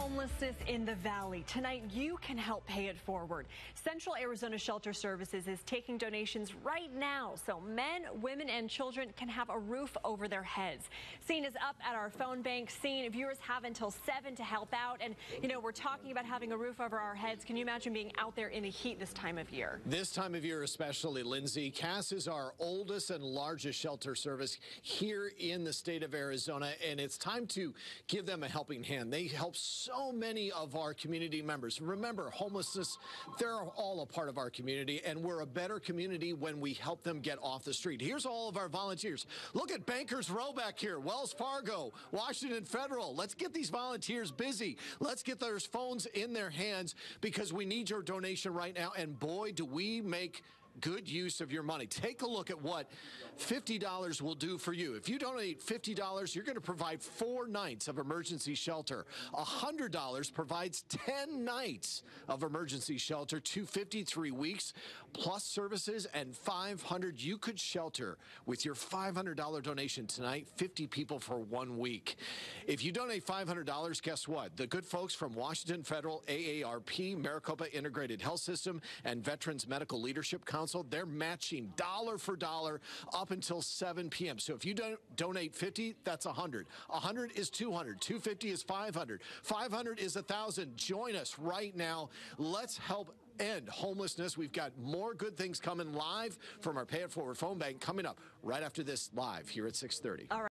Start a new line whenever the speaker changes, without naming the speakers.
homelessness in the valley. Tonight, you can help pay it forward. Central Arizona Shelter Services is taking donations right now so men, women, and children can have a roof over their heads. Scene is up at our phone bank. Scene, viewers have until 7 to help out. And, you know, we're talking about having a roof over our heads. Can you imagine being out there in the heat this time of year?
This time of year, especially, Lindsay. CASS is our oldest and largest shelter service here in the state of Arizona, and it's time to give them a helping hand. They help so many of our community members. Remember, homelessness, they're all a part of our community, and we're a better community when we help them get off the street. Here's all of our volunteers. Look at Bankers Row back here, Wells Fargo, Washington Federal. Let's get these volunteers busy. Let's get those phones in their hands because we need your donation right now. And boy, do we make good use of your money. Take a look at what $50 will do for you. If you donate $50, you're going to provide four nights of emergency shelter. $100 provides 10 nights of emergency shelter, 253 weeks, plus services, and 500 you could shelter with your $500 donation tonight, 50 people for one week. If you donate $500, guess what? The good folks from Washington Federal, AARP, Maricopa Integrated Health System, and Veterans Medical Leadership Council They're matching dollar for dollar up until 7 p.m. So if you don't donate 50, that's 100. 100 is 200. 250 is 500. 500 is 1,000. Join us right now. Let's help end homelessness. We've got more good things coming live from our Pay It Forward phone bank coming up right after this live here at 630.
All right.